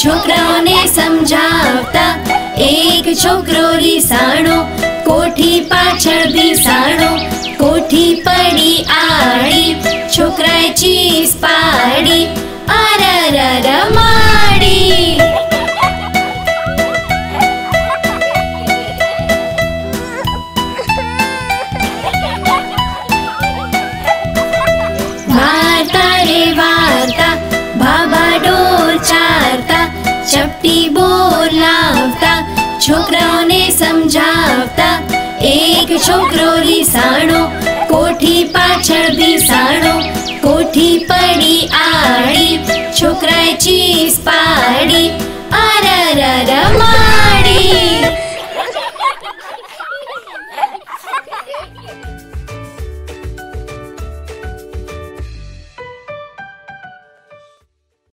છોકરાઓને સમજાવતા એક છોકરો રીસાણો કોઠી પાછળ ભીસાણો કોઠી પડી આડી છોકરાએ ચીસ પાડી છોકરાઓને સમજાવતા એક છોકરો રીસાણો કોઠી પાછળ ભીસાણો કોઠી પડી આડી છોકરાએ ચીસ પાડી અરર